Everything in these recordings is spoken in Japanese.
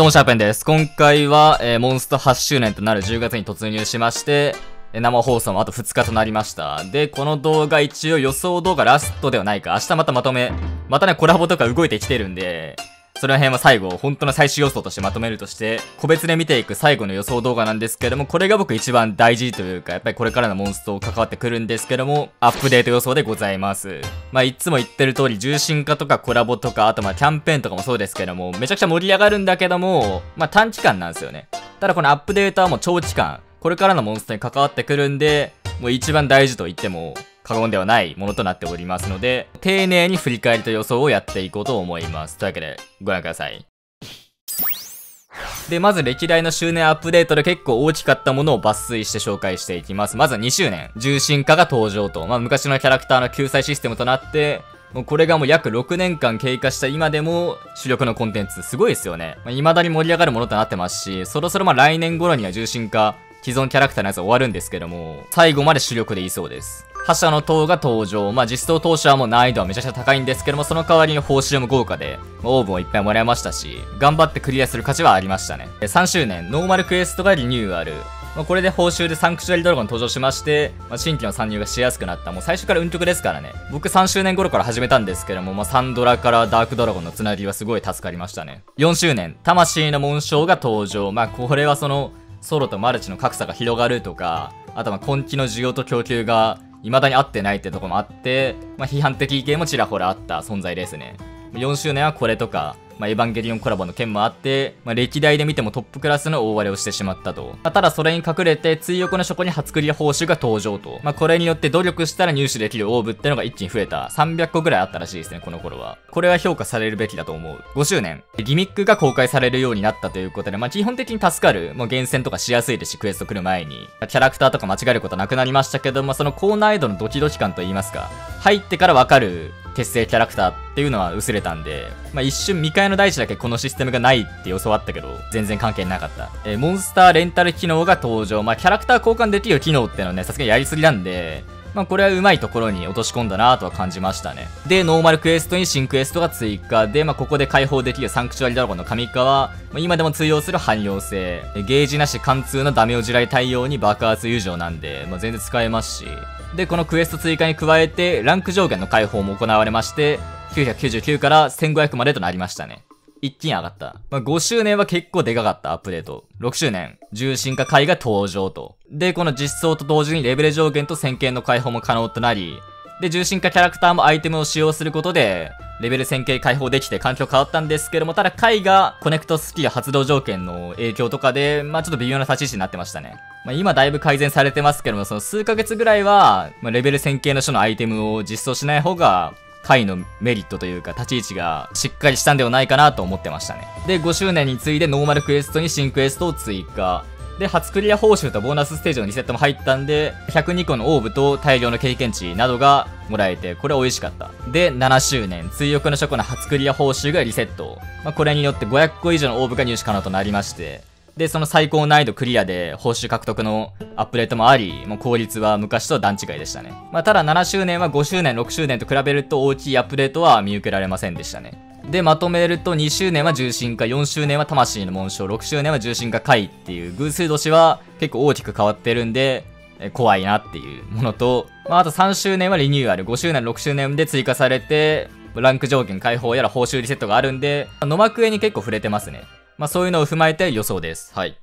どうもシャーペンです。今回は、えー、モンスト8周年となる10月に突入しまして、生放送もあと2日となりました。で、この動画一応予想動画ラストではないか。明日またまとめ、またね、コラボとか動いてきてるんで、その辺は最後、本当の最終予想としてまとめるとして、個別で見ていく最後の予想動画なんですけども、これが僕一番大事というか、やっぱりこれからのモンストを関わってくるんですけども、アップデート予想でございます。まあ、いつも言ってる通り、重心化とかコラボとか、あとまあ、キャンペーンとかもそうですけども、めちゃくちゃ盛り上がるんだけども、まあ、短期間なんですよね。ただこのアップデートはもう長期間、これからのモンストに関わってくるんで、もう一番大事と言っても過言ではないものとなっておりますので、丁寧に振り返りと予想をやっていこうと思います。というわけで、ご覧ください。で、まず歴代の周年アップデートで結構大きかったものを抜粋して紹介していきます。まずは2周年、重心化が登場と、まあ昔のキャラクターの救済システムとなって、もうこれがもう約6年間経過した今でも主力のコンテンツすごいですよね。まあ、未だに盛り上がるものとなってますし、そろそろまあ来年頃には重心化、既存キャラクターのやつ終わるんですけども、最後まで主力でいそうです。覇者の塔が登場。まあ実装当初はもう難易度はめちゃくちゃ高いんですけども、その代わりの報酬も豪華で、オーブをいっぱいもらいましたし、頑張ってクリアする価値はありましたね。3周年、ノーマルクエストがリニューアル。まあ、これで報酬でサンクチュアリドラゴン登場しまして、まあ、新規の参入がしやすくなった。もう最初から運極ですからね。僕3周年頃から始めたんですけども、まあ、サンドラからダークドラゴンのつなぎはすごい助かりましたね。4周年、魂の紋章が登場。まあ、これはその、ソロとマルチの格差が広がるとか、あとは今期の需要と供給が未だに合ってないってとこもあって、まあ、批判的意見もちらほらあった存在ですね。4周年はこれとか、まあ、エヴァンゲリオンコラボの件もあって、まあ、歴代で見てもトップクラスの大割れをしてしまったと。まあ、ただそれに隠れて、追憶の書庫に初クリア報酬が登場と。まあ、これによって努力したら入手できるオーブってのが一気に増えた。300個ぐらいあったらしいですね、この頃は。これは評価されるべきだと思う。5周年。ギミックが公開されるようになったということで、まあ、基本的に助かる。もう厳選とかしやすいですし、クエスト来る前に。キャラクターとか間違えることなくなりましたけど、まあ、その高難易度のドキドキ感と言いますか。入ってからわかる結成キャラクターっていうのは薄れたんで、まあ、一瞬未開の大地だけこのシステムがないって教わったけど、全然関係なかった。えー、モンスターレンタル機能が登場。まあ、キャラクター交換できる機能ってのはね、さすがにやりすぎなんで、まあこれはうまいところに落とし込んだなとは感じましたね。で、ノーマルクエストに新クエストが追加で、まあここで解放できるサンクチュアリドラゴンの神化は、まあ、今でも通用する汎用性、ゲージなし貫通のダメージ来対応に爆発友情なんで、まあ全然使えますし、で、このクエスト追加に加えて、ランク上限の解放も行われまして、999から1500までとなりましたね。一気に上がった。まあ、5周年は結構でかかったアップデート。6周年、重心化回が登場と。で、この実装と同時にレベル上限と先見の解放も可能となり、で、重心化キャラクターもアイテムを使用することで、レベル線形解放できて環境変わったんですけども、ただ回がコネクトスキル発動条件の影響とかで、まあちょっと微妙な立ち位置になってましたね。まあ今だいぶ改善されてますけども、その数ヶ月ぐらいは、まあレベル線形の書のアイテムを実装しない方が、回のメリットというか立ち位置がしっかりしたんではないかなと思ってましたね。で、5周年に次いでノーマルクエストに新クエストを追加。で、初クリア報酬とボーナスステージのリセットも入ったんで、102個のオーブと大量の経験値などがもらえて、これ美味しかった。で、7周年、追憶の書庫の初クリア報酬がリセット。まあ、これによって500個以上のオーブが入手可能となりまして、で、その最高難易度クリアで報酬獲得のアップデートもあり、もう効率は昔と段違いでしたね。まあ、ただ7周年は5周年、6周年と比べると大きいアップデートは見受けられませんでしたね。で、まとめると2周年は重心化、4周年は魂の紋章、6周年は重心化回っていう偶数年は結構大きく変わってるんで、怖いなっていうものと、まあ、あと3周年はリニューアル、5周年、6周年で追加されて、ランク上限解放やら報酬リセットがあるんで、野幕クエに結構触れてますね。まあそういうのを踏まえて予想です。はい。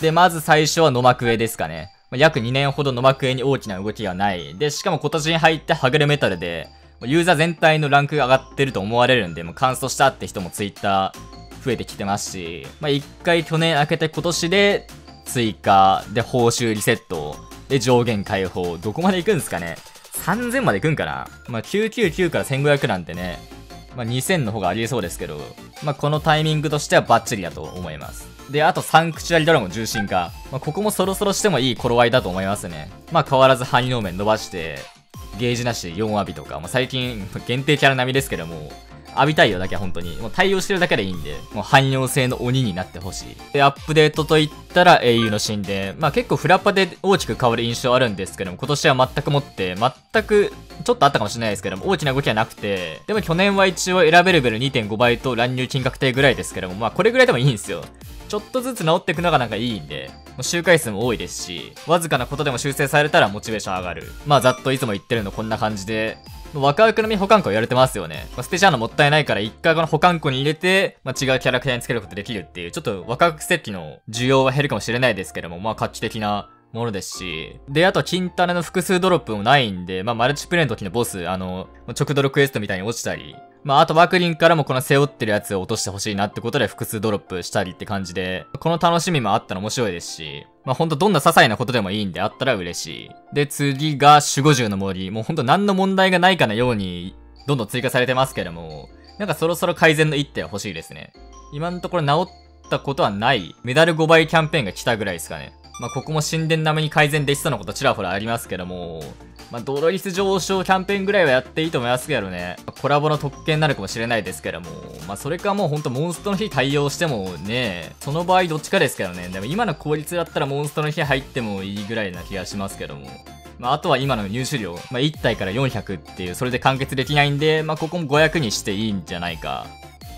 で、まず最初は野幕クですかね。約2年ほど野幕クに大きな動きがない。で、しかも今年に入ってはぐれメタルで、ユーザー全体のランクが上がってると思われるんで、もう乾燥したって人もツイッター増えてきてますし、まあ一回去年明けて今年で追加、で報酬リセット、で上限解放、どこまで行くんですかね ?3000 まで行くんかなまあ999から1500なんてね、まあ2000の方がありえそうですけど、まあこのタイミングとしてはバッチリだと思います。で、あとサンクチュアリドラゴン重心化。まあここもそろそろしてもいい頃合いだと思いますね。まあ変わらず範囲能面伸ばして、ゲージなし4アビとか、まあ最近限定キャラ並みですけども、浴びたいよだけは本当に。もう対応してるだけでいいんで、もう汎用性の鬼になってほしい。で、アップデートといったら英雄の神殿。まあ結構フラッパで大きく変わる印象あるんですけども、今年は全くもって、全く、ちょっとあったかもしれないですけども、大きな動きはなくて、でも去年は一応選べレベル2.5倍と乱入金額定ぐらいですけども、まあこれぐらいでもいいんですよ。ちょっとずつ治っていくのがなんかいいんで、もう周回数も多いですし、わずかなことでも修正されたらモチベーション上がる。まあざっといつも言ってるのこんな感じで、ワクワクの実保管庫言われてますよね。まあ、捨てちゃうのもったいないから一回この保管庫に入れて、まあ、違うキャラクターにつけることできるっていう、ちょっとワクワク設計の需要は減るかもしれないですけども、まあ画期的なものですし、で、あと、金種の複数ドロップもないんで、まあ、マルチプレイの時のボス、あの、直ドロクエストみたいに落ちたり、まあ、あとワクリンからもこの背負ってるやつを落としてほしいなってことで複数ドロップしたりって感じで、この楽しみもあったら面白いですし、まあ、ほんとどんな些細なことでもいいんであったら嬉しい。で、次が守護獣の森。もうほんと何の問題がないかのように、どんどん追加されてますけども、なんかそろそろ改善の一手は欲しいですね。今のところ治ったことはない。メダル5倍キャンペーンが来たぐらいですかね。まあ、ここも神殿並みに改善できそうなことちらほらありますけども、まあ、ドロ率上昇キャンペーンぐらいはやっていいと思いますけどね。コラボの特権になるかもしれないですけども。まあ、それかもうほんとモンストの日対応してもね、その場合どっちかですけどね。でも今の効率だったらモンストの日入ってもいいぐらいな気がしますけども。まあ、あとは今の入手量、まあ、1体から400っていう、それで完結できないんで、まあ、ここも500にしていいんじゃないか。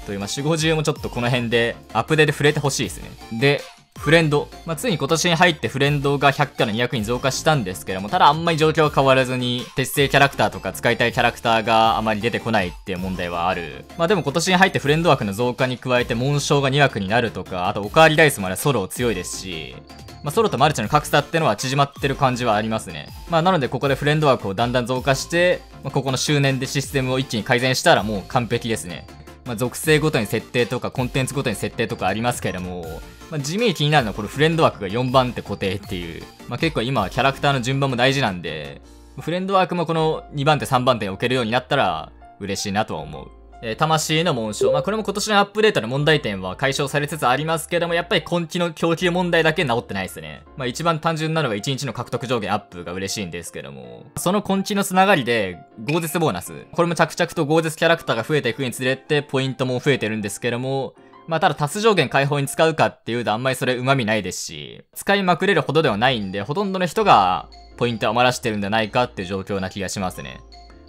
という、まあ、守護獣もちょっとこの辺で、アップデート触れてほしいですね。で、フレンド。まあ、ついに今年に入ってフレンドが100から200に増加したんですけども、ただあんまり状況は変わらずに、鉄製キャラクターとか使いたいキャラクターがあまり出てこないっていう問題はある。まあでも今年に入ってフレンド枠の増加に加えて紋章が2枠になるとか、あとおかわりダイスまでソロ強いですし、まあ、ソロとマルチの格差ってのは縮まってる感じはありますね。まあ、なのでここでフレンド枠をだんだん増加して、まあ、ここの周年でシステムを一気に改善したらもう完璧ですね。まあ、属性ごとに設定とかコンテンツごとに設定とかありますけれども、まあ、地味に気になるのはこれフレンド枠が4番手固定っていう、まあ、結構今はキャラクターの順番も大事なんで、フレンドワークもこの2番手3番手に置けるようになったら嬉しいなとは思う。えー、魂の紋章。まあ、これも今年のアップデートの問題点は解消されつつありますけども、やっぱり根気の供給問題だけ治ってないですね。まあ、一番単純なのが1日の獲得上限アップが嬉しいんですけども、その根気のつながりで、豪絶ボーナス。これも着々と豪絶キャラクターが増えていくにつれて、ポイントも増えてるんですけども、まあ、ただ多数上限解放に使うかっていうとあんまりそれ旨味ないですし、使いまくれるほどではないんで、ほとんどの人がポイント余らしてるんじゃないかっていう状況な気がしますね。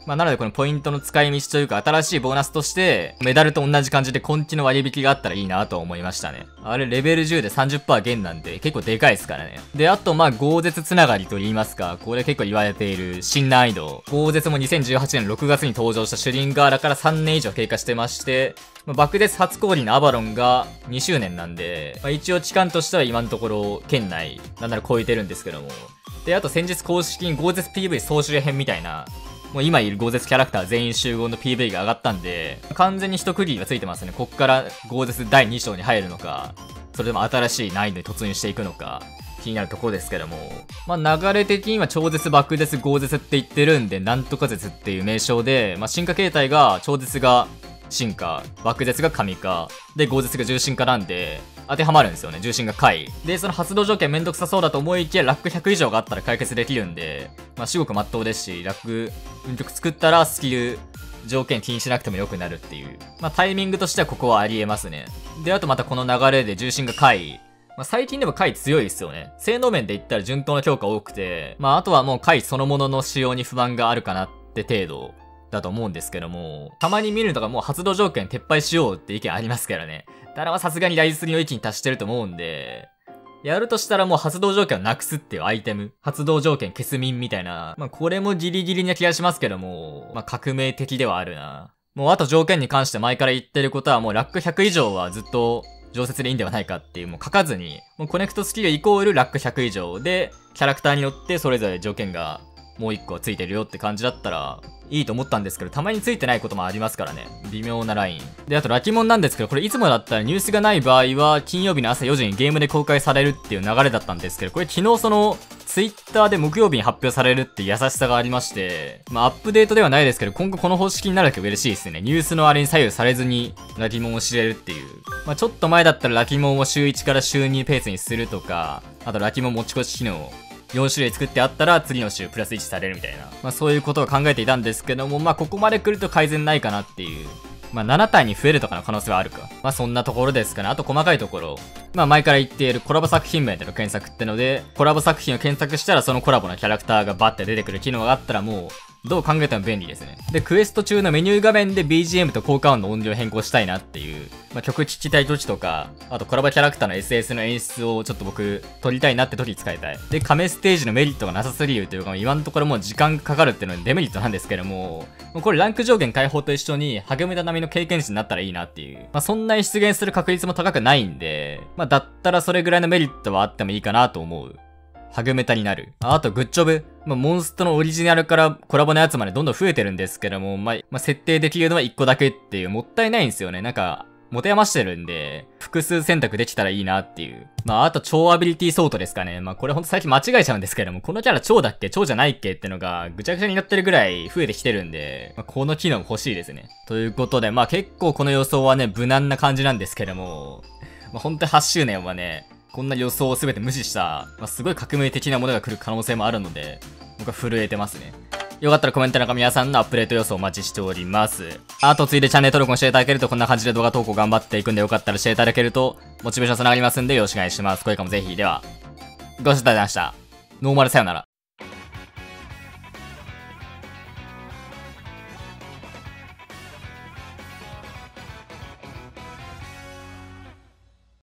まあ、なのでこのポイントの使い道というか新しいボーナスとして、メダルと同じ感じで根気の割引があったらいいなと思いましたね。あれレベル10で30%減なんで結構でかいですからね。で、あとま豪絶つながりと言いますか、これ結構言われている新難易度。豪絶も2018年6月に登場したシュリンガーラから3年以上経過してまして、まあ、爆裂初降臨のアバロンが2周年なんで、まあ、一応期間としては今のところ県内、なんなら超えてるんですけども。で、あと先日公式に豪絶 PV 総集編みたいな、もう今いる豪絶キャラクター全員集合の PV が上がったんで、完全に一区切りがついてますね。こっから豪絶第2章に入るのか、それでも新しい難易度に突入していくのか、気になるところですけども。まあ、流れ的には超絶、爆絶、豪絶って言ってるんで、なんとか絶っていう名称で、まあ、進化形態が、超絶が進化、爆絶が神化、で、豪絶が重心化なんで、当てはまるんですよね。重心が回。で、その発動条件めんどくさそうだと思いきや、ラック100以上があったら解決できるんで、まあ、至極真っ当ですし、ラック、運曲作ったらスキル、条件気にしなくても良くなるっていう。まあ、タイミングとしてはここはありえますね。で、あとまたこの流れで重心が回。まあ、最近でも回強いですよね。性能面で言ったら順当な強化多くて、まあ、あとはもう回そのものの仕様に不満があるかなって程度だと思うんですけども、たまに見るのがもう発動条件撤廃しようって意見ありますからね。ただはさすがにライズ3の域に達してると思うんで、やるとしたらもう発動条件をなくすっていうアイテム。発動条件消す民みたいな。まあこれもギリギリな気がしますけども、まあ革命的ではあるな。もうあと条件に関して前から言ってることはもうラック100以上はずっと常設でいいんではないかっていう、もう書かずに、もうコネクトスキルイコールラック100以上で、キャラクターによってそれぞれ条件がもう一個ついてるよって感じだったら、いいと思ったんですけど、たまについてないこともありますからね。微妙なライン。で、あとラキモンなんですけど、これいつもだったらニュースがない場合は、金曜日の朝4時にゲームで公開されるっていう流れだったんですけど、これ昨日その、ツイッターで木曜日に発表されるって優しさがありまして、まあアップデートではないですけど、今後この方式になるだけ嬉しいですね。ニュースのあれに左右されずに、ラキモンを知れるっていう。まあちょっと前だったらラキモンを週1から週2ペースにするとか、あとラキモン持ち越し機能4種類作ってあったら次の週プラス1されるみたいな。まあそういうことを考えていたんですけども、まあここまで来ると改善ないかなっていう。まあ、7体に増えるとかの可能性はあるか。まあ、そんなところですかね。あと細かいところ。まあ、前から言っているコラボ作品名での検索ってので、コラボ作品を検索したらそのコラボのキャラクターがバッて出てくる機能があったらもう、どう考えても便利ですね。で、クエスト中のメニュー画面で BGM と効果音の音量を変更したいなっていう、まあ、曲聴きたい時とか、あとコラボキャラクターの SS の演出をちょっと僕、撮りたいなって時に使いたい。で、亀ステージのメリットがなさすぎるというか、今のところもう時間かかるっていうのはデメリットなんですけども、もうこれランク上限解放と一緒に、ハグメダ並みの経験値になったらいいなっていう。まあ、そんなに出現する確率も高くないんで、まあ、だったらそれぐらいのメリットはあってもいいかなと思う。ハグメタになる。ああと、グッジョブ。まあ、モンストのオリジナルからコラボのやつまでどんどん増えてるんですけども、まあ、まあ、設定できるのは1個だけっていう、もったいないんですよね。なんか、持て余してるんで、複数選択できたらいいなっていう。まあ、あと超アビリティソートですかね。まあ、これほんと最近間違えちゃうんですけども、このキャラ超だっけ？超じゃないっけってのがぐちゃぐちゃになってるぐらい増えてきてるんで、まあ、この機能欲しいですね。ということで、まあ結構この予想はね、無難な感じなんですけども、まあ、ほんと8周年はね、こんな予想を全て無視した、まあ、すごい革命的なものが来る可能性もあるので、僕は震えてますね。よかったらコメント欄か皆さんのアップデート予想お待ちしております。あとついでチャンネル登録もしていただけるとこんな感じで動画投稿頑張っていくんでよかったらしていただけるとモチベーション繋がりますんでよろしくお願いします。これからもぜひ。では、ご視聴ありがとうございました。ノーマルさよなら。